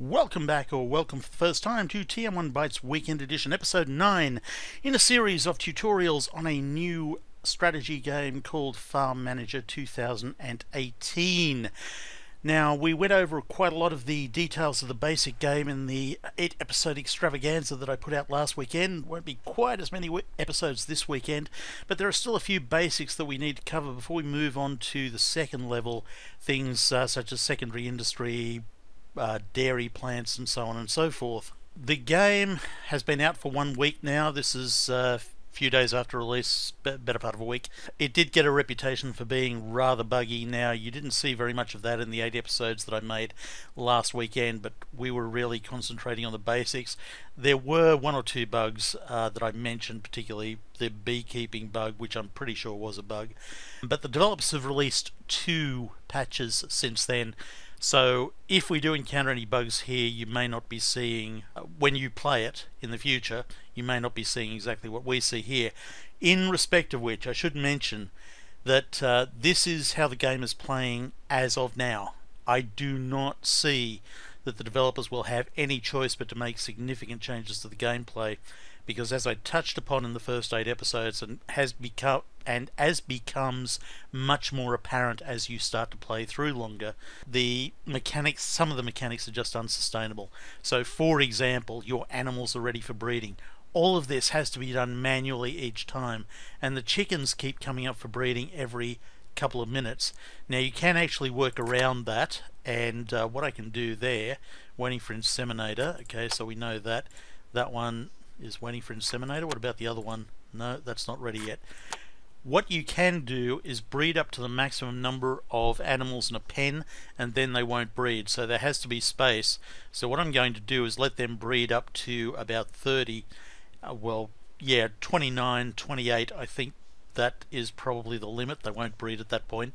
Welcome back, or welcome for the first time to TM1 Bytes Weekend Edition, Episode 9, in a series of tutorials on a new strategy game called Farm Manager 2018. Now, we went over quite a lot of the details of the basic game in the 8 episode extravaganza that I put out last weekend. Won't be quite as many episodes this weekend, but there are still a few basics that we need to cover before we move on to the second level, things uh, such as secondary industry, uh, dairy plants, and so on and so forth. The game has been out for one week now. This is uh, a few days after release, better part of a week. It did get a reputation for being rather buggy. Now, you didn't see very much of that in the eight episodes that I made last weekend, but we were really concentrating on the basics. There were one or two bugs uh, that I mentioned, particularly the beekeeping bug, which I'm pretty sure was a bug. But the developers have released two patches since then so if we do encounter any bugs here, you may not be seeing, uh, when you play it in the future, you may not be seeing exactly what we see here. In respect of which, I should mention that uh, this is how the game is playing as of now. I do not see that the developers will have any choice but to make significant changes to the gameplay because as I touched upon in the first eight episodes and has become and as becomes much more apparent as you start to play through longer, the mechanics some of the mechanics are just unsustainable. So for example, your animals are ready for breeding. All of this has to be done manually each time, and the chickens keep coming up for breeding every couple of minutes. Now you can actually work around that, and uh, what I can do there, waiting for inseminator. Okay, so we know that that one is waiting for inseminator. What about the other one? No, that's not ready yet. What you can do is breed up to the maximum number of animals in a pen and then they won't breed. So there has to be space. So what I'm going to do is let them breed up to about 30. Uh, well, yeah, 29, 28 I think that is probably the limit. They won't breed at that point.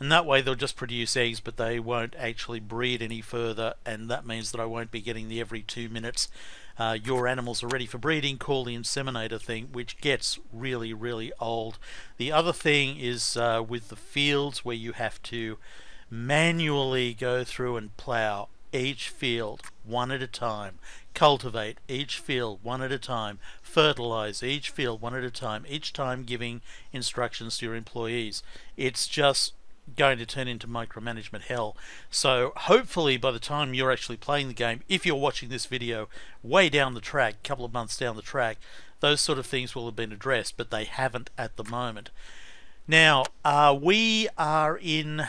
And that way they'll just produce eggs, but they won't actually breed any further. And that means that I won't be getting the every two minutes uh, your animals are ready for breeding, call the inseminator thing, which gets really, really old. The other thing is uh, with the fields where you have to manually go through and plow each field one at a time, cultivate each field one at a time, fertilize each field one at a time, each time giving instructions to your employees. It's just going to turn into micromanagement hell. So hopefully by the time you're actually playing the game, if you're watching this video way down the track, a couple of months down the track, those sort of things will have been addressed, but they haven't at the moment. Now, uh, we are in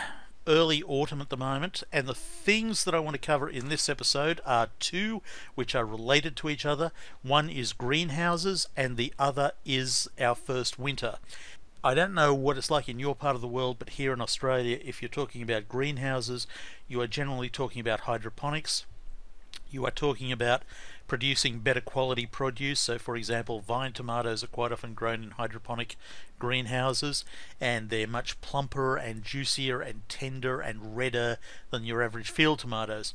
early autumn at the moment, and the things that I want to cover in this episode are two which are related to each other. One is greenhouses, and the other is our first winter. I don't know what it's like in your part of the world, but here in Australia, if you're talking about greenhouses, you are generally talking about hydroponics. You are talking about producing better quality produce. So, for example, vine tomatoes are quite often grown in hydroponic greenhouses, and they're much plumper and juicier and tender and redder than your average field tomatoes.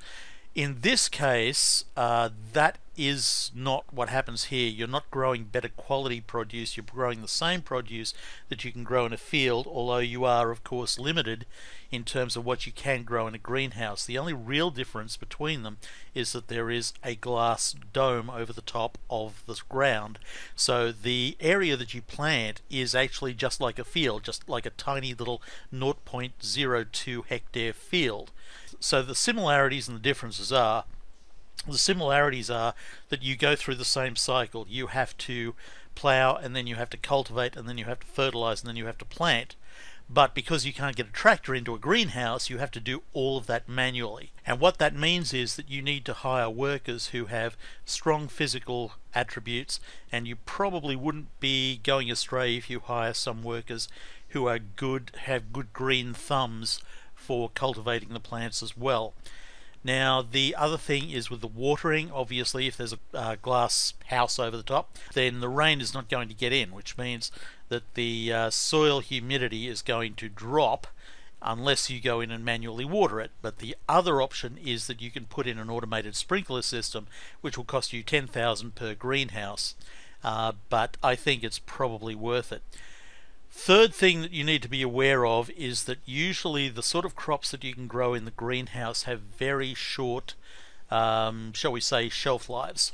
In this case, uh, that is not what happens here. You're not growing better quality produce, you're growing the same produce that you can grow in a field, although you are, of course, limited in terms of what you can grow in a greenhouse. The only real difference between them is that there is a glass dome over the top of the ground. So the area that you plant is actually just like a field, just like a tiny little 0.02 hectare field. So the similarities and the differences are the similarities are that you go through the same cycle. You have to plow and then you have to cultivate and then you have to fertilize and then you have to plant. But because you can't get a tractor into a greenhouse, you have to do all of that manually. And what that means is that you need to hire workers who have strong physical attributes, and you probably wouldn't be going astray if you hire some workers who are good, have good green thumbs for cultivating the plants as well. Now, the other thing is with the watering, obviously, if there's a uh, glass house over the top, then the rain is not going to get in, which means that the uh, soil humidity is going to drop unless you go in and manually water it. But the other option is that you can put in an automated sprinkler system, which will cost you 10,000 per greenhouse. Uh, but I think it's probably worth it. Third thing that you need to be aware of is that usually the sort of crops that you can grow in the greenhouse have very short um, shall we say, shelf lives.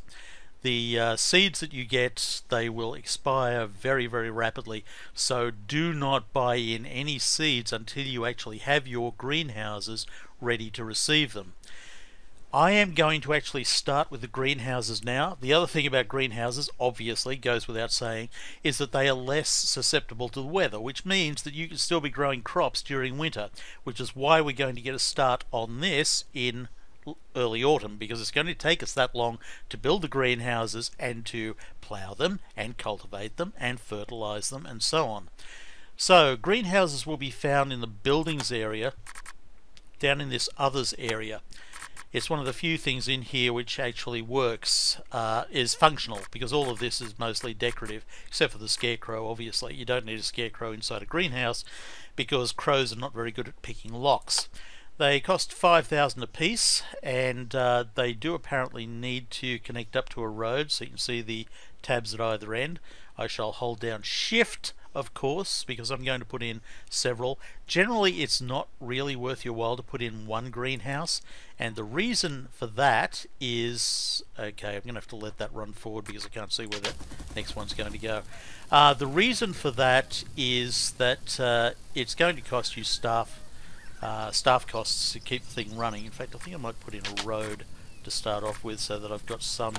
The uh, seeds that you get, they will expire very, very rapidly. So do not buy in any seeds until you actually have your greenhouses ready to receive them. I am going to actually start with the greenhouses now. The other thing about greenhouses, obviously, goes without saying, is that they are less susceptible to the weather, which means that you can still be growing crops during winter, which is why we're going to get a start on this in early autumn because it's going to take us that long to build the greenhouses and to plough them and cultivate them and fertilize them and so on. So greenhouses will be found in the buildings area down in this others area. It's one of the few things in here which actually works, uh, is functional, because all of this is mostly decorative, except for the scarecrow, obviously. You don't need a scarecrow inside a greenhouse, because crows are not very good at picking locks. They cost 5000 a piece and uh, they do apparently need to connect up to a road so you can see the tabs at either end. I shall hold down shift of course because I'm going to put in several. Generally it's not really worth your while to put in one greenhouse and the reason for that is okay I'm going to have to let that run forward because I can't see where the next one's going to go. Uh, the reason for that is that uh, it's going to cost you staff uh, staff costs to keep the thing running. In fact, I think I might put in a road to start off with so that I've got some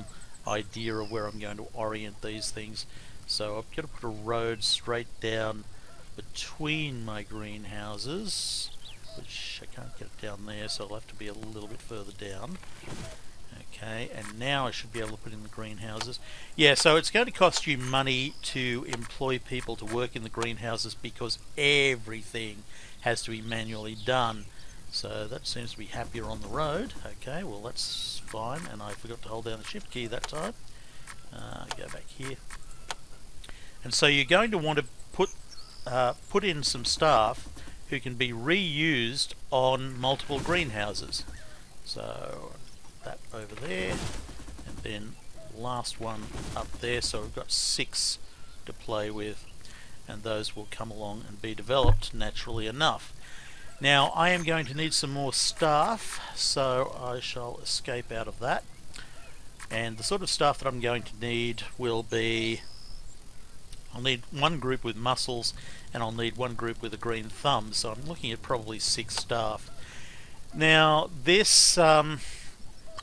idea of where I'm going to orient these things. So I'm going to put a road straight down between my greenhouses, which I can't get down there, so I'll have to be a little bit further down. Okay, and now I should be able to put in the greenhouses. Yeah, so it's going to cost you money to employ people to work in the greenhouses because everything has to be manually done. So that seems to be happier on the road. Okay, well that's fine, and I forgot to hold down the shift key that time. Uh, go back here. And so you're going to want to put uh, put in some staff who can be reused on multiple greenhouses. So that over there, and then last one up there. So we've got six to play with and those will come along and be developed naturally enough. Now I am going to need some more staff so I shall escape out of that and the sort of staff that I'm going to need will be I'll need one group with muscles and I'll need one group with a green thumb so I'm looking at probably six staff. Now this um,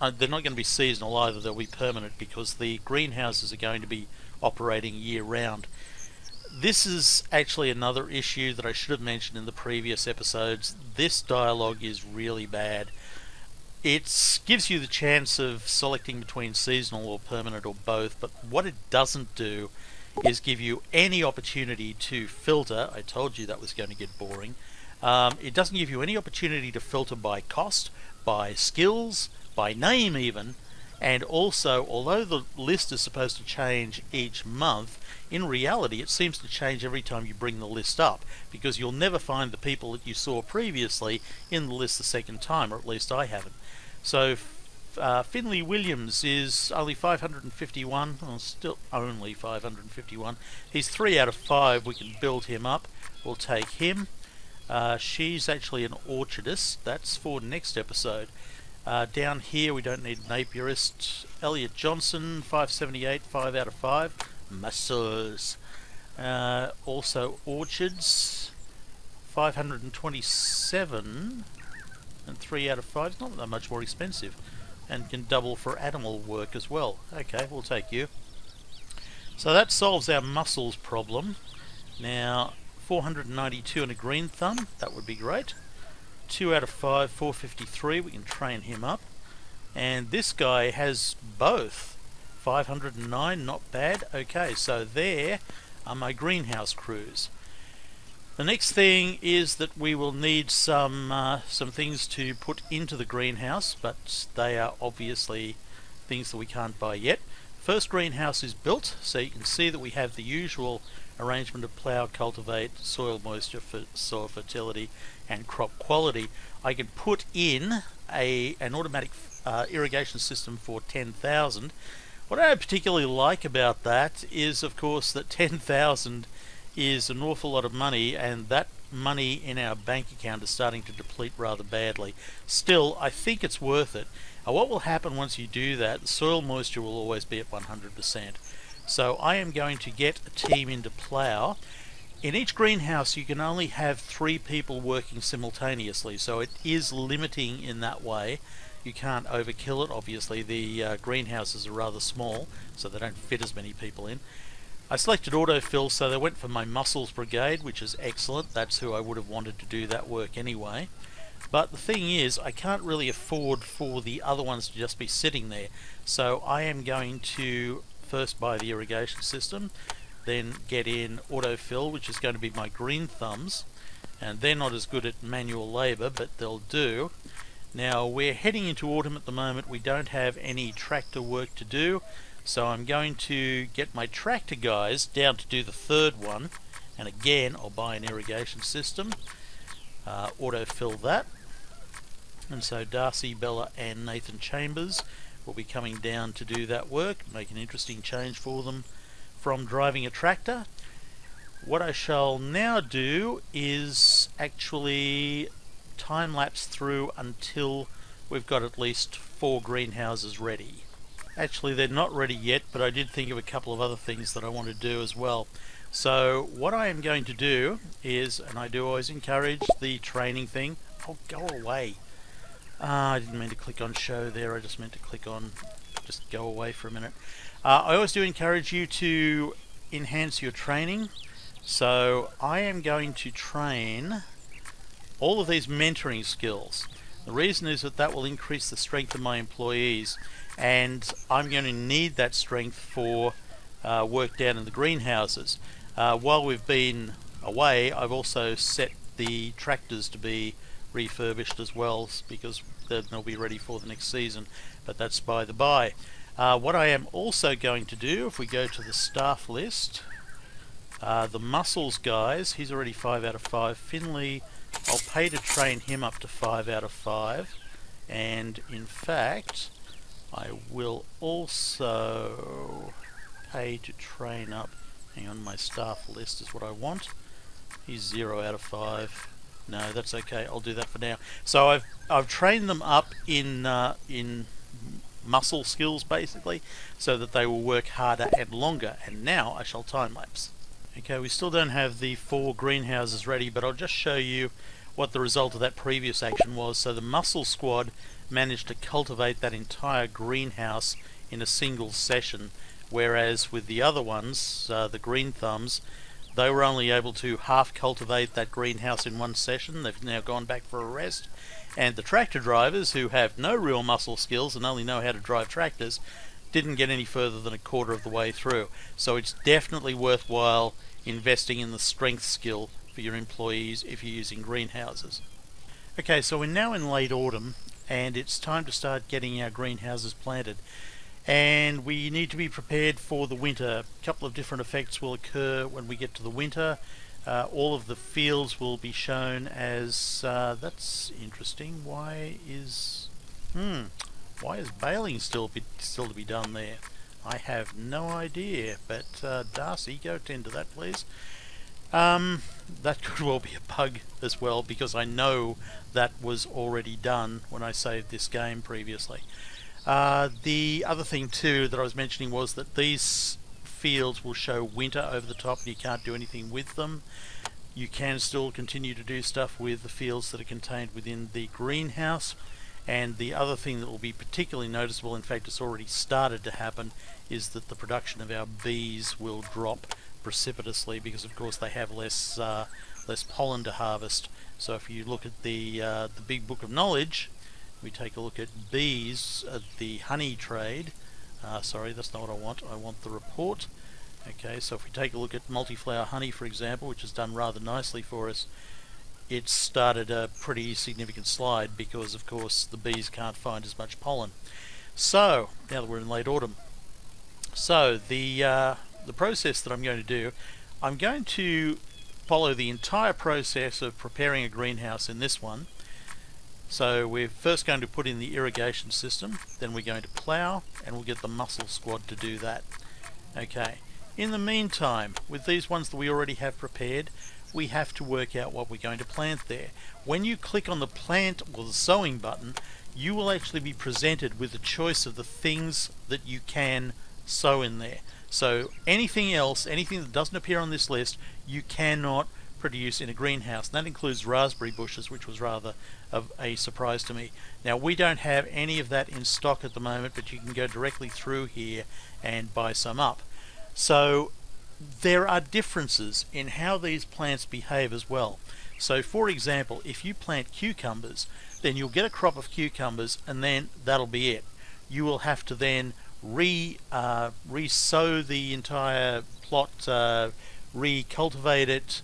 uh, they're not going to be seasonal either they'll be permanent because the greenhouses are going to be operating year round this is actually another issue that I should have mentioned in the previous episodes. This dialogue is really bad. It gives you the chance of selecting between seasonal or permanent or both, but what it doesn't do is give you any opportunity to filter. I told you that was going to get boring. Um, it doesn't give you any opportunity to filter by cost, by skills, by name even, and also, although the list is supposed to change each month, in reality it seems to change every time you bring the list up, because you'll never find the people that you saw previously in the list the second time, or at least I haven't. So uh, Finley Williams is only 551, well, still only 551. He's 3 out of 5, we can build him up. We'll take him. Uh, she's actually an orchardist, that's for next episode. Uh, down here we don't need an apiarist. Elliot Johnson, 578, 5 out of 5. Muscles. Uh, also orchards, 527 and 3 out of 5. It's not that much more expensive. And can double for animal work as well. Okay, we'll take you. So that solves our muscles problem. Now, 492 and a green thumb, that would be great. 2 out of 5, 453, we can train him up. And this guy has both. 509, not bad. Okay, so there are my greenhouse crews. The next thing is that we will need some uh, some things to put into the greenhouse, but they are obviously things that we can't buy yet. First greenhouse is built, so you can see that we have the usual arrangement of plough, cultivate, soil moisture, for soil fertility, and crop quality. I can put in a an automatic uh, irrigation system for 10,000. What I particularly like about that is, of course, that 10,000 is an awful lot of money, and that money in our bank account is starting to deplete rather badly. Still, I think it's worth it. Uh, what will happen once you do that, the soil moisture will always be at 100%. So I am going to get a team into plough. In each greenhouse you can only have three people working simultaneously, so it is limiting in that way. You can't overkill it, obviously the uh, greenhouses are rather small, so they don't fit as many people in. I selected autofill, so they went for my muscles brigade, which is excellent. That's who I would have wanted to do that work anyway. But the thing is, I can't really afford for the other ones to just be sitting there. So I am going to first buy the irrigation system, then get in autofill, which is going to be my green thumbs. And they're not as good at manual labour, but they'll do. Now we're heading into autumn at the moment. We don't have any tractor work to do. So I'm going to get my tractor guys down to do the third one. And again, I'll buy an irrigation system. Uh, autofill that. And so Darcy, Bella and Nathan Chambers will be coming down to do that work. Make an interesting change for them from driving a tractor. What I shall now do is actually time lapse through until we've got at least four greenhouses ready. Actually they're not ready yet but I did think of a couple of other things that I want to do as well. So what I am going to do is, and I do always encourage the training thing, oh go away. Uh, I didn't mean to click on show there, I just meant to click on just go away for a minute. Uh, I always do encourage you to enhance your training. So I am going to train all of these mentoring skills. The reason is that that will increase the strength of my employees and I'm going to need that strength for uh, work down in the greenhouses. Uh, while we've been away I've also set the tractors to be refurbished as well because they'll be ready for the next season but that's by the by. Uh, what I am also going to do if we go to the staff list uh, the muscles guys he's already 5 out of 5 Finley I'll pay to train him up to 5 out of 5 and in fact I will also pay to train up. Hang on my staff list is what I want. He's 0 out of 5 no that's okay. I'll do that for now. So I've I've trained them up in uh, in muscle skills basically so that they will work harder and longer. And now I shall time lapse. Okay, we still don't have the four greenhouses ready, but I'll just show you what the result of that previous action was. So the muscle Squad managed to cultivate that entire greenhouse in a single session, whereas with the other ones, uh, the Green Thumbs, they were only able to half cultivate that greenhouse in one session. They've now gone back for a rest. And the tractor drivers, who have no real muscle skills and only know how to drive tractors, didn't get any further than a quarter of the way through. So it's definitely worthwhile investing in the strength skill for your employees if you're using greenhouses. Okay, so we're now in late autumn and it's time to start getting our greenhouses planted. And we need to be prepared for the winter. A couple of different effects will occur when we get to the winter. Uh, all of the fields will be shown as, uh, that's interesting, why is, hmm, why is baling still, be, still to be done there? I have no idea, but uh, Darcy, go tend to that please. Um, that could well be a bug as well, because I know that was already done when I saved this game previously. Uh, the other thing too that I was mentioning was that these fields will show winter over the top and you can't do anything with them. You can still continue to do stuff with the fields that are contained within the greenhouse. And the other thing that will be particularly noticeable, in fact it's already started to happen, is that the production of our bees will drop precipitously because of course they have less uh, less pollen to harvest. So if you look at the uh, the big book of knowledge, we take a look at bees, uh, the honey trade. Uh, sorry, that's not what I want. I want the report. Okay, so if we take a look at multi-flower honey, for example, which has done rather nicely for us, it started a pretty significant slide because, of course, the bees can't find as much pollen. So, now that we're in late autumn, so the uh, the process that I'm going to do, I'm going to follow the entire process of preparing a greenhouse in this one. So we're first going to put in the irrigation system, then we're going to plough, and we'll get the muscle squad to do that. Okay. In the meantime, with these ones that we already have prepared, we have to work out what we're going to plant there. When you click on the plant or the sowing button, you will actually be presented with a choice of the things that you can sow in there. So anything else, anything that doesn't appear on this list, you cannot produce in a greenhouse. And that includes raspberry bushes, which was rather of a surprise to me. Now we don't have any of that in stock at the moment, but you can go directly through here and buy some up. So there are differences in how these plants behave as well. So for example, if you plant cucumbers, then you'll get a crop of cucumbers and then that'll be it. You will have to then re uh, re-sow the entire plot, uh, re-cultivate it,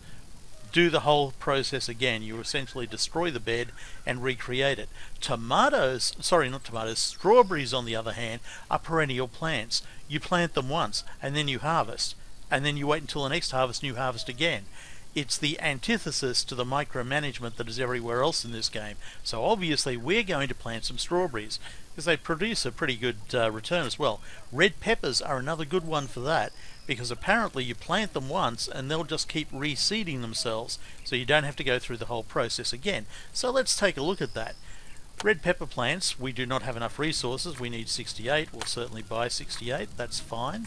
do the whole process again. You essentially destroy the bed and recreate it. Tomatoes, sorry, not tomatoes, strawberries on the other hand, are perennial plants. You plant them once and then you harvest, and then you wait until the next harvest and you harvest again. It's the antithesis to the micromanagement that is everywhere else in this game. So obviously we're going to plant some strawberries because they produce a pretty good uh, return as well. Red peppers are another good one for that because apparently you plant them once and they'll just keep reseeding themselves so you don't have to go through the whole process again. So let's take a look at that. Red pepper plants, we do not have enough resources, we need 68, we'll certainly buy 68, that's fine.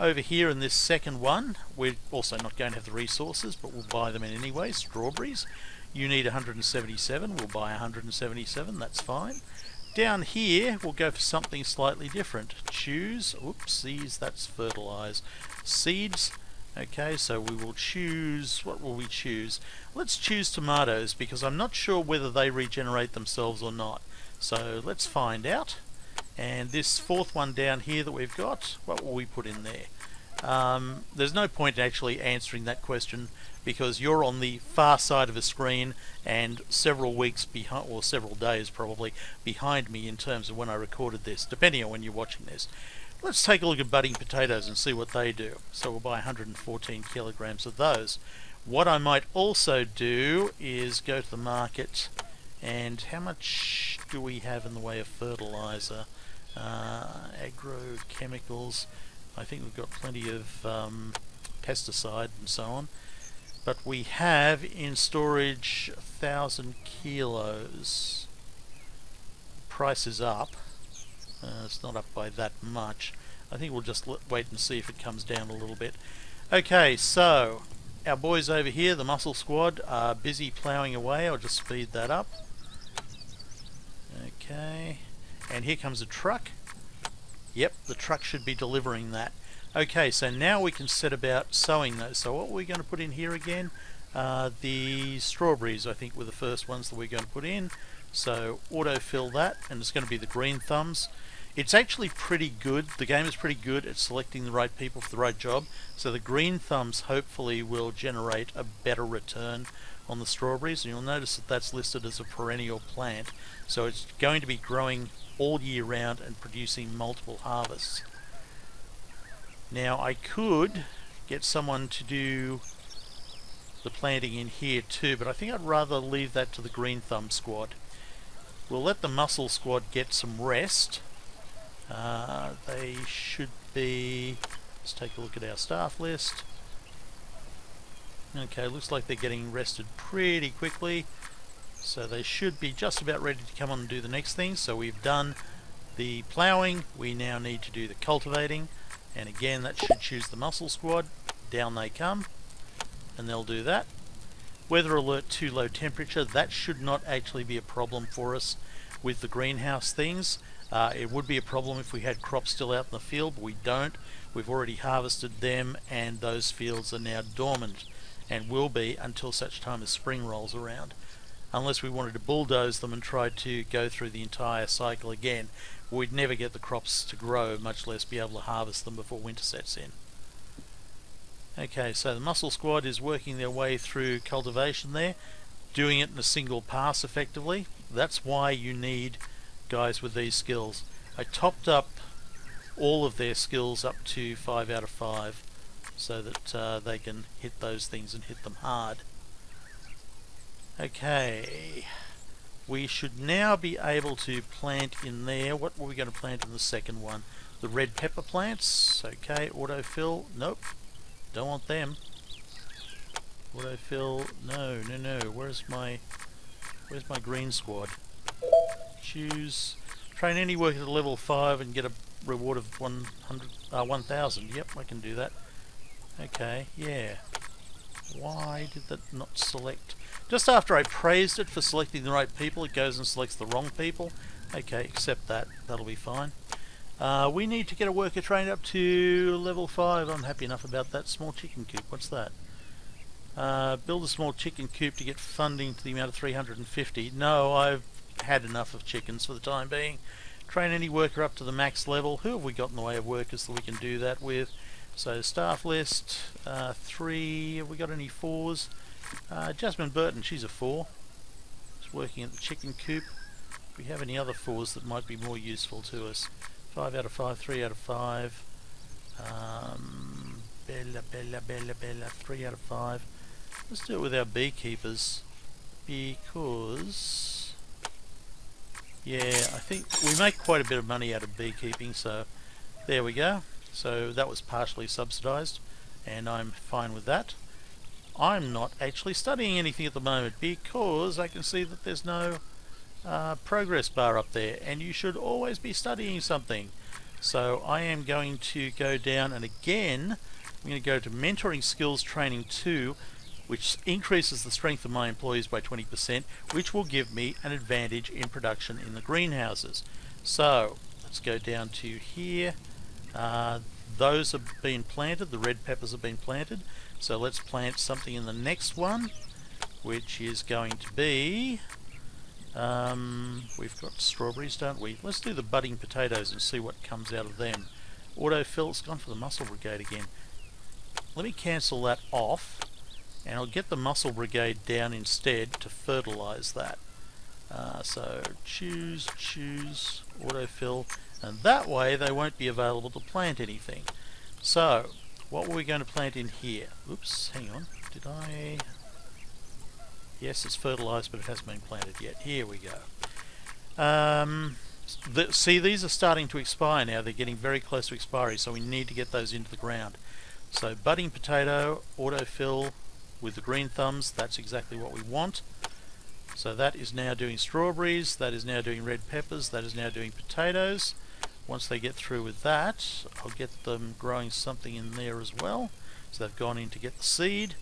Over here in this second one, we're also not going to have the resources, but we'll buy them in anyway. Strawberries, you need 177, we'll buy 177, that's fine. Down here, we'll go for something slightly different. Choose, oopsies, that's fertilize. Seeds, okay, so we will choose, what will we choose? Let's choose tomatoes, because I'm not sure whether they regenerate themselves or not. So let's find out. And this fourth one down here that we've got, what will we put in there? Um, there's no point in actually answering that question because you're on the far side of a screen and several weeks behind, or several days probably, behind me in terms of when I recorded this, depending on when you're watching this. Let's take a look at budding potatoes and see what they do. So we'll buy 114 kilograms of those. What I might also do is go to the market and how much do we have in the way of fertilizer? uh, agrochemicals. I think we've got plenty of um, pesticide and so on. But we have in storage 1,000 kilos. Price is up. Uh, it's not up by that much. I think we'll just wait and see if it comes down a little bit. Okay, so our boys over here, the muscle squad, are busy ploughing away. I'll just speed that up. Okay. And here comes a truck. Yep, the truck should be delivering that. Okay, so now we can set about sowing those. So what we're we going to put in here again? Uh, the strawberries, I think, were the first ones that we're going to put in. So autofill that, and it's going to be the green thumbs. It's actually pretty good. The game is pretty good at selecting the right people for the right job. So the green thumbs hopefully will generate a better return on the strawberries. And you'll notice that that's listed as a perennial plant. So it's going to be growing all year round and producing multiple harvests. Now I could get someone to do the planting in here too, but I think I'd rather leave that to the Green Thumb squad. We'll let the Muscle squad get some rest. Uh, they should be... Let's take a look at our staff list. Okay, looks like they're getting rested pretty quickly. So they should be just about ready to come on and do the next thing. So we've done the ploughing, we now need to do the cultivating. And again, that should choose the muscle squad. Down they come, and they'll do that. Weather alert too low temperature, that should not actually be a problem for us with the greenhouse things. Uh, it would be a problem if we had crops still out in the field, but we don't. We've already harvested them and those fields are now dormant and will be until such time as spring rolls around unless we wanted to bulldoze them and try to go through the entire cycle again, we'd never get the crops to grow, much less be able to harvest them before winter sets in. Okay, so the muscle squad is working their way through cultivation there, doing it in a single pass effectively. That's why you need guys with these skills. I topped up all of their skills up to 5 out of 5 so that uh, they can hit those things and hit them hard. Okay. We should now be able to plant in there. What were we going to plant in the second one? The red pepper plants. Okay, autofill. Nope. Don't want them. Autofill. No, no, no. Where's my... Where's my green squad? choose train any worker to level 5 and get a reward of 100, uh, 1000. Yep, I can do that. Okay, yeah. Why did that not select? Just after I praised it for selecting the right people, it goes and selects the wrong people. Okay, accept that. That'll be fine. Uh, we need to get a worker trained up to level 5. I'm happy enough about that. Small chicken coop. What's that? Uh, build a small chicken coop to get funding to the amount of 350. No, I've had enough of chickens for the time being. Train any worker up to the max level. Who have we got in the way of workers that we can do that with? So staff list, uh, three. Have we got any fours? Uh, Jasmine Burton, she's a four. She's working at the chicken coop. Do we have any other fours that might be more useful to us? Five out of five, three out of five. Um, Bella, Bella, Bella, Bella, three out of five. Let's do it with our beekeepers because yeah I think we make quite a bit of money out of beekeeping so there we go. So that was partially subsidized and I'm fine with that. I'm not actually studying anything at the moment because I can see that there's no uh, progress bar up there and you should always be studying something. So I am going to go down and again I'm going to go to mentoring skills training 2 which increases the strength of my employees by 20%, which will give me an advantage in production in the greenhouses. So let's go down to here. Uh, those have been planted, the red peppers have been planted. So let's plant something in the next one, which is going to be, um, we've got strawberries, don't we? Let's do the budding potatoes and see what comes out of them. Autofill, it's gone for the muscle brigade again. Let me cancel that off and I'll get the muscle brigade down instead to fertilize that. Uh, so choose, choose, autofill, and that way they won't be available to plant anything. So, what were we going to plant in here? Oops, hang on, did I... Yes, it's fertilized, but it hasn't been planted yet. Here we go. Um, the, see, these are starting to expire now. They're getting very close to expiry, so we need to get those into the ground. So, budding potato, autofill, with the green thumbs, that's exactly what we want. So that is now doing strawberries, that is now doing red peppers, that is now doing potatoes. Once they get through with that, I'll get them growing something in there as well. So they've gone in to get the seed,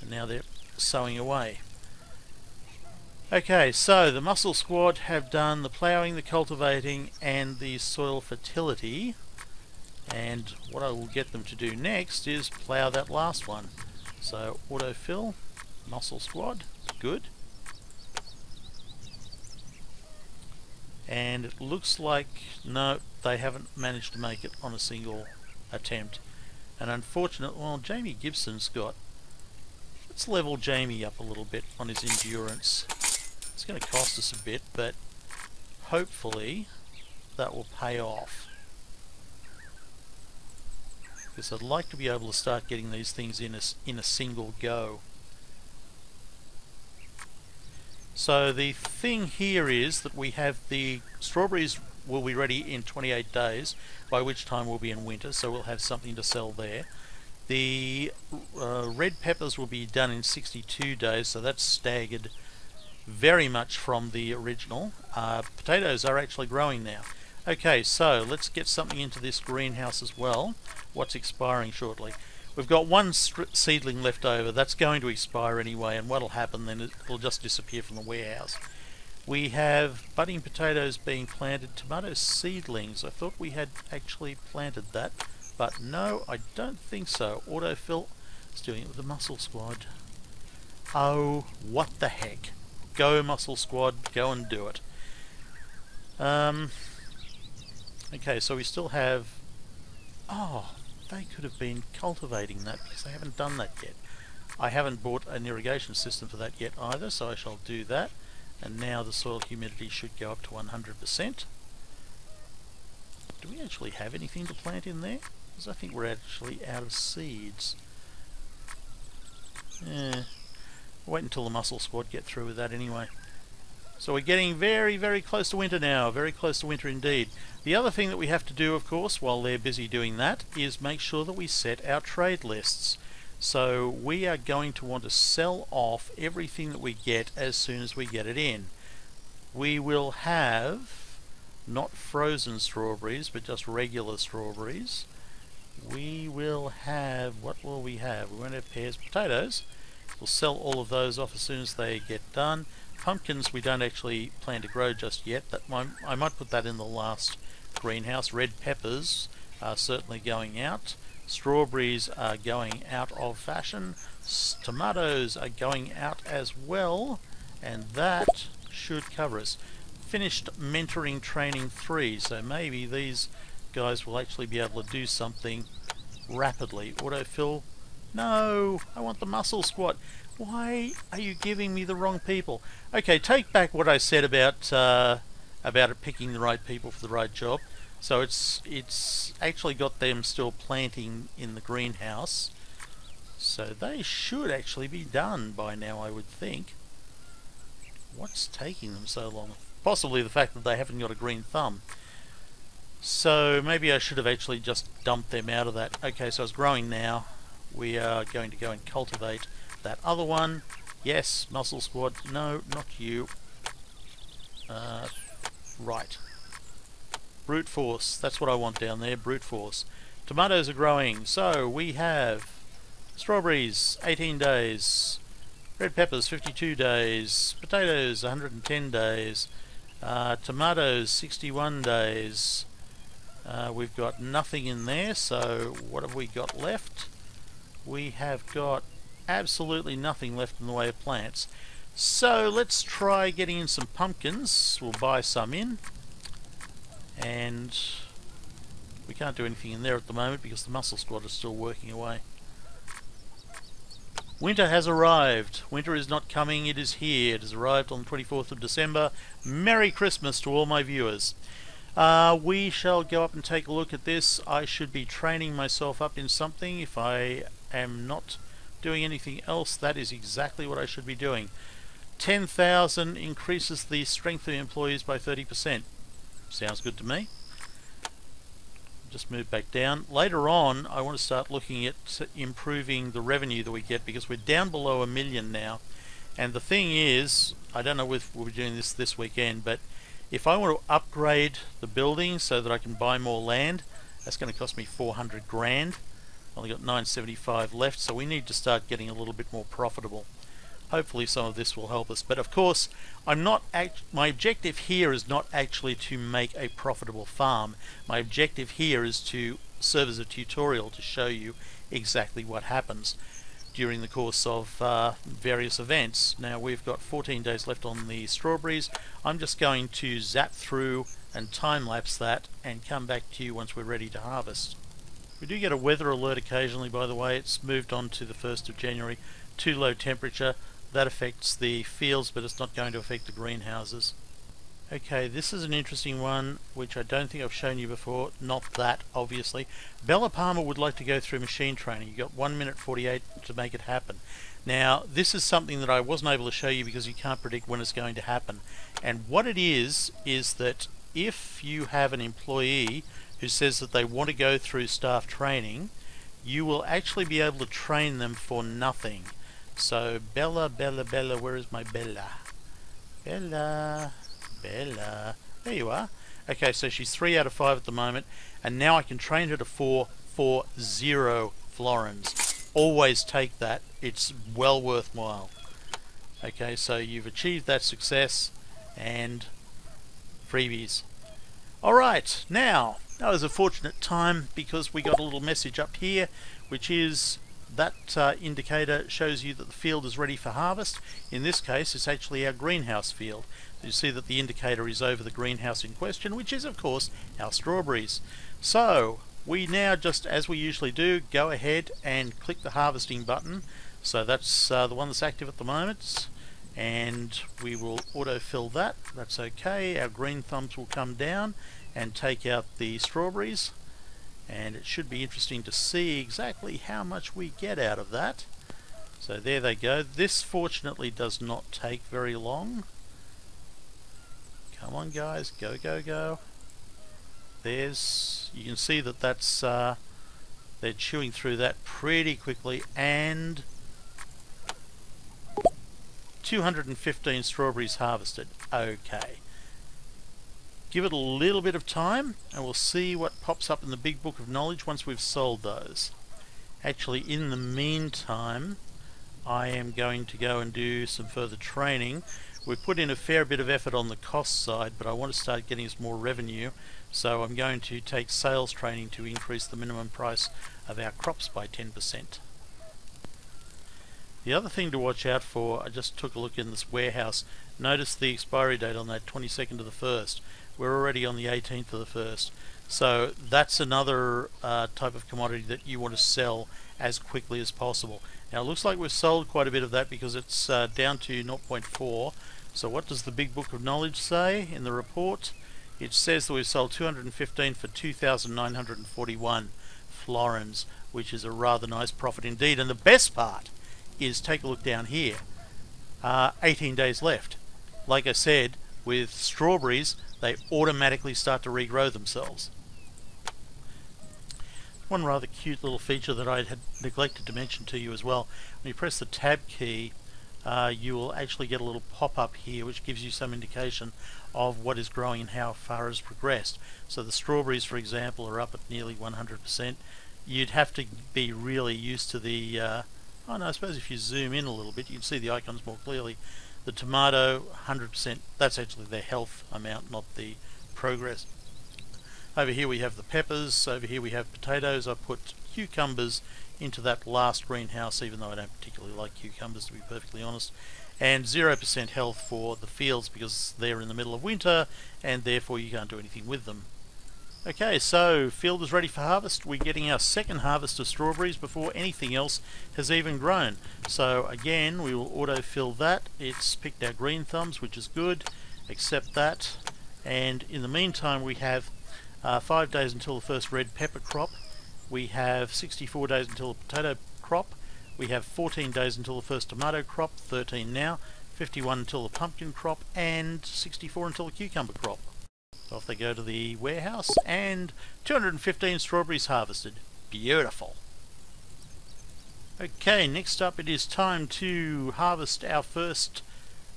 and now they're sowing away. Okay, so the muscle squad have done the ploughing, the cultivating, and the soil fertility. And what I will get them to do next is plough that last one. So autofill, muscle squad, good. And it looks like, no, they haven't managed to make it on a single attempt. And unfortunately, well, Jamie Gibson's got, let's level Jamie up a little bit on his endurance. It's going to cost us a bit, but hopefully that will pay off because I'd like to be able to start getting these things in a, in a single go. So the thing here is that we have the strawberries will be ready in 28 days, by which time we'll be in winter, so we'll have something to sell there. The uh, red peppers will be done in 62 days, so that's staggered very much from the original. Uh, potatoes are actually growing now. Okay, so let's get something into this greenhouse as well. What's expiring shortly? We've got one seedling left over. That's going to expire anyway, and what'll happen then it'll just disappear from the warehouse. We have budding potatoes being planted, tomato seedlings. I thought we had actually planted that, but no, I don't think so. Autofill is doing it with the muscle squad. Oh, what the heck. Go muscle squad, go and do it. Um, Okay, so we still have... Oh, they could have been cultivating that because they haven't done that yet. I haven't bought an irrigation system for that yet either, so I shall do that. And now the soil humidity should go up to 100%. Do we actually have anything to plant in there? Because I think we're actually out of seeds. Yeah. Wait until the muscle squad get through with that anyway. So we're getting very, very close to winter now, very close to winter indeed. The other thing that we have to do, of course, while they're busy doing that, is make sure that we set our trade lists. So we are going to want to sell off everything that we get as soon as we get it in. we will have not frozen strawberries, but just regular strawberries. We will have, what will we have? We won't have pears, potatoes. We'll sell all of those off as soon as they get done. Pumpkins we don't actually plan to grow just yet. That I might put that in the last greenhouse. Red peppers are certainly going out. Strawberries are going out of fashion. S tomatoes are going out as well. And that should cover us. Finished mentoring training 3, so maybe these guys will actually be able to do something rapidly. Autofill. No, I want the muscle squat. Why are you giving me the wrong people? Okay, take back what I said about uh, about it picking the right people for the right job. So it's it's actually got them still planting in the greenhouse. So they should actually be done by now, I would think. What's taking them so long? Possibly the fact that they haven't got a green thumb. So maybe I should have actually just dumped them out of that. Okay, so it's growing now. We are going to go and cultivate that other one. Yes, muscle squad. No, not you. Uh, right. Brute force. That's what I want down there. Brute force. Tomatoes are growing. So we have strawberries, 18 days. Red peppers, 52 days. Potatoes, 110 days. Uh, tomatoes, 61 days. Uh, we've got nothing in there, so what have we got left? We have got absolutely nothing left in the way of plants. So let's try getting in some pumpkins. We'll buy some in. And we can't do anything in there at the moment because the muscle squad is still working away. Winter has arrived. Winter is not coming, it is here. It has arrived on the 24th of December. Merry Christmas to all my viewers. Uh, we shall go up and take a look at this. I should be training myself up in something if I am not doing anything else, that is exactly what I should be doing. 10,000 increases the strength of employees by 30%. Sounds good to me. Just move back down. Later on, I want to start looking at improving the revenue that we get because we're down below a million now. And the thing is, I don't know if we'll be doing this this weekend, but if I want to upgrade the building so that I can buy more land, that's going to cost me 400 grand. Only got 975 left, so we need to start getting a little bit more profitable. Hopefully some of this will help us. But of course, I'm not my objective here is not actually to make a profitable farm. My objective here is to serve as a tutorial to show you exactly what happens during the course of uh, various events. Now we've got 14 days left on the strawberries. I'm just going to zap through and time lapse that and come back to you once we're ready to harvest. We do get a weather alert occasionally, by the way. It's moved on to the 1st of January. Too low temperature. That affects the fields, but it's not going to affect the greenhouses. Okay, this is an interesting one, which I don't think I've shown you before. Not that, obviously. Bella Palmer would like to go through machine training. You've got 1 minute 48 to make it happen. Now, this is something that I wasn't able to show you because you can't predict when it's going to happen. And what it is, is that if you have an employee who says that they want to go through staff training, you will actually be able to train them for nothing. So Bella, Bella, Bella, where is my Bella? Bella, Bella, there you are. Okay, so she's 3 out of 5 at the moment, and now I can train her to 4 for 0 florins. Always take that, it's well worthwhile. Okay, so you've achieved that success, and freebies. Alright, now, that was a fortunate time because we got a little message up here which is that uh, indicator shows you that the field is ready for harvest. In this case it's actually our greenhouse field. You see that the indicator is over the greenhouse in question which is of course our strawberries. So we now just as we usually do go ahead and click the harvesting button. So that's uh, the one that's active at the moment and we will autofill that. That's okay. Our green thumbs will come down and take out the strawberries. And it should be interesting to see exactly how much we get out of that. So there they go. This fortunately does not take very long. Come on guys. Go go go. There's you can see that that's uh, they're chewing through that pretty quickly. And 215 strawberries harvested. Okay give it a little bit of time and we'll see what pops up in the big book of knowledge once we've sold those. Actually, in the meantime, I am going to go and do some further training. We've put in a fair bit of effort on the cost side, but I want to start getting us more revenue. So I'm going to take sales training to increase the minimum price of our crops by 10%. The other thing to watch out for, I just took a look in this warehouse. Notice the expiry date on that 22nd of the 1st. We're already on the 18th of the 1st. So that's another uh, type of commodity that you want to sell as quickly as possible. Now it looks like we've sold quite a bit of that because it's uh, down to 0.4. So what does the Big Book of Knowledge say in the report? It says that we've sold 215 for 2,941 florins, which is a rather nice profit indeed. And the best part is take a look down here. Uh, 18 days left. Like I said, with strawberries, they automatically start to regrow themselves. One rather cute little feature that I had neglected to mention to you as well, when you press the tab key, uh, you will actually get a little pop-up here which gives you some indication of what is growing and how far has progressed. So the strawberries, for example, are up at nearly 100%. You'd have to be really used to the... Uh, oh no, I suppose if you zoom in a little bit, you can see the icons more clearly. The tomato, 100%, that's actually their health amount, not the progress. Over here we have the peppers, over here we have potatoes. I put cucumbers into that last greenhouse, even though I don't particularly like cucumbers to be perfectly honest. And 0% health for the fields because they're in the middle of winter and therefore you can't do anything with them. Okay, so field is ready for harvest. We're getting our second harvest of strawberries before anything else has even grown. So again, we will auto-fill that. It's picked our green thumbs, which is good. Accept that. And in the meantime, we have uh, five days until the first red pepper crop. We have 64 days until the potato crop. We have 14 days until the first tomato crop, 13 now, 51 until the pumpkin crop, and 64 until the cucumber crop. Off they go to the warehouse and 215 strawberries harvested. Beautiful. Okay, next up it is time to harvest our first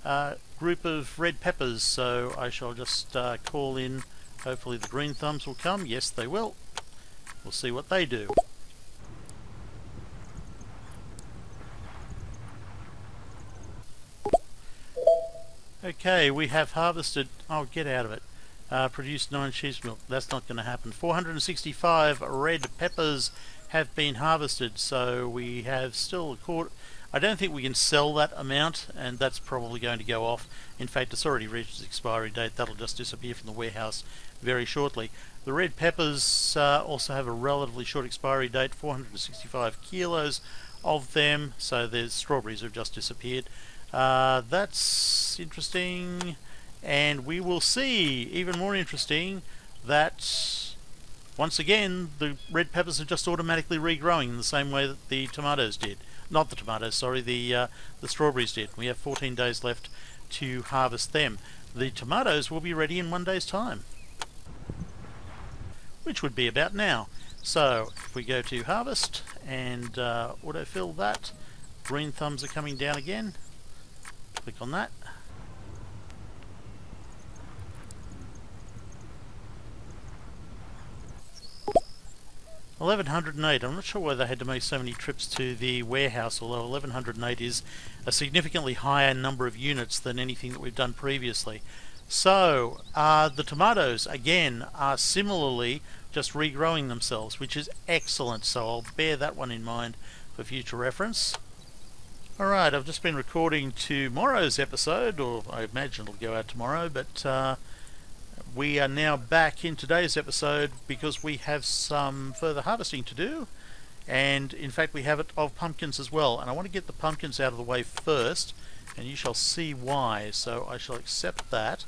uh, group of red peppers. So I shall just uh, call in, hopefully the green thumbs will come. Yes, they will. We'll see what they do. Okay, we have harvested... Oh, get out of it uh, produced 9 sheep's milk. That's not going to happen. 465 red peppers have been harvested, so we have still a quarter. I don't think we can sell that amount, and that's probably going to go off. In fact, it's already reached its expiry date. That'll just disappear from the warehouse very shortly. The red peppers uh, also have a relatively short expiry date, 465 kilos of them, so the strawberries have just disappeared. Uh, that's interesting and we will see, even more interesting, that once again the red peppers are just automatically regrowing in the same way that the tomatoes did. Not the tomatoes, sorry, the, uh, the strawberries did. We have 14 days left to harvest them. The tomatoes will be ready in one day's time, which would be about now. So if we go to harvest and uh, autofill that, green thumbs are coming down again. Click on that 1108. I'm not sure why they had to make so many trips to the warehouse, although 1108 is a significantly higher number of units than anything that we've done previously. So, uh, the tomatoes, again, are similarly just regrowing themselves, which is excellent, so I'll bear that one in mind for future reference. Alright, I've just been recording tomorrow's episode, or I imagine it'll go out tomorrow, but uh, we are now back in today's episode because we have some further harvesting to do and in fact we have it of pumpkins as well. And I want to get the pumpkins out of the way first and you shall see why. So I shall accept that.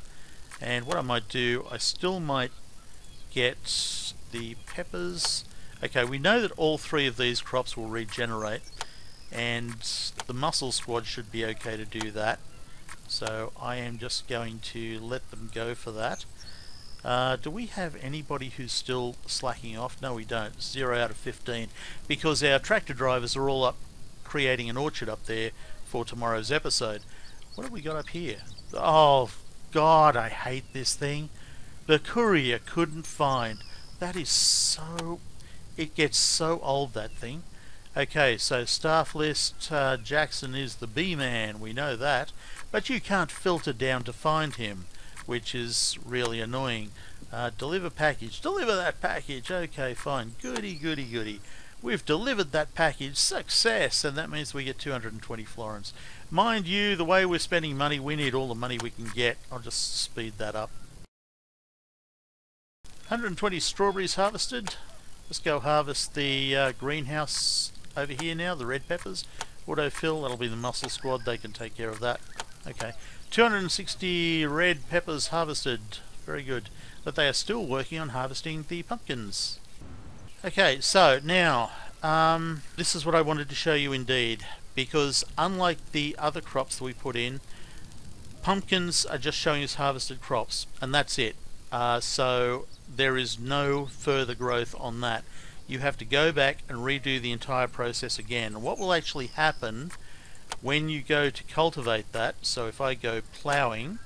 And what I might do I still might get the peppers. Okay we know that all three of these crops will regenerate and the muscle squad should be okay to do that. So I am just going to let them go for that uh, do we have anybody who's still slacking off? No, we don't. Zero out of 15. Because our tractor drivers are all up creating an orchard up there for tomorrow's episode. What have we got up here? Oh, God, I hate this thing. the courier couldn't find. That is so... It gets so old, that thing. Okay, so staff list, uh, Jackson is the B-man, we know that. But you can't filter down to find him, which is really annoying. Uh, deliver package. Deliver that package. Okay, fine. Goody, goody, goody. We've delivered that package. Success! And that means we get 220 florins. Mind you, the way we're spending money, we need all the money we can get. I'll just speed that up. 120 strawberries harvested. Let's go harvest the uh, greenhouse over here now, the red peppers. Autofill, that'll be the muscle squad, they can take care of that. Okay, 260 red peppers harvested. Very good. But they are still working on harvesting the pumpkins. Okay, so now, um, this is what I wanted to show you indeed. Because unlike the other crops that we put in, pumpkins are just showing us harvested crops. And that's it. Uh, so there is no further growth on that. You have to go back and redo the entire process again. what will actually happen when you go to cultivate that, so if I go ploughing,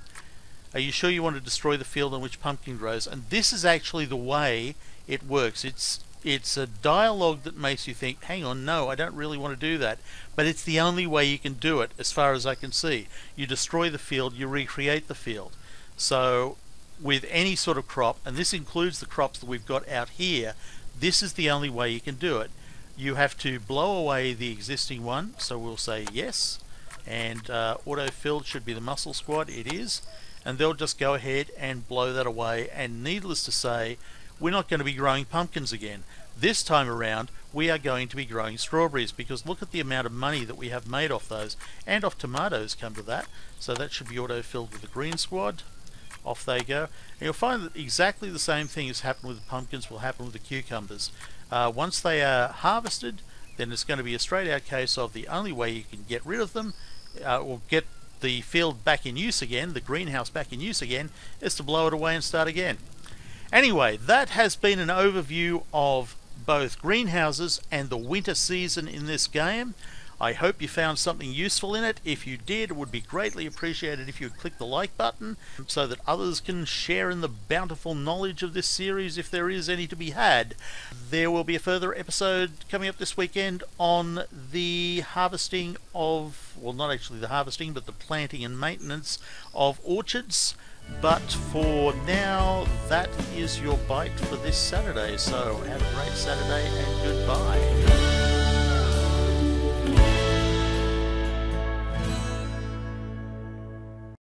are you sure you want to destroy the field on which pumpkin grows? And this is actually the way it works. It's it's a dialogue that makes you think, hang on, no, I don't really want to do that. But it's the only way you can do it, as far as I can see. You destroy the field, you recreate the field. So with any sort of crop, and this includes the crops that we've got out here, this is the only way you can do it. You have to blow away the existing one, so we'll say yes, and uh, auto-filled should be the muscle squad, it is, and they'll just go ahead and blow that away, and needless to say, we're not going to be growing pumpkins again. This time around, we are going to be growing strawberries because look at the amount of money that we have made off those, and off tomatoes come to that, so that should be auto-filled with the green squad off they go. And you'll find that exactly the same thing has happened with the pumpkins will happen with the cucumbers. Uh, once they are harvested, then it's going to be a straight out case of the only way you can get rid of them uh, or get the field back in use again, the greenhouse back in use again, is to blow it away and start again. Anyway, that has been an overview of both greenhouses and the winter season in this game. I hope you found something useful in it. If you did, it would be greatly appreciated if you would click the like button so that others can share in the bountiful knowledge of this series if there is any to be had. There will be a further episode coming up this weekend on the harvesting of, well, not actually the harvesting, but the planting and maintenance of orchards. But for now, that is your bite for this Saturday. So have a great Saturday and goodbye.